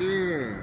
是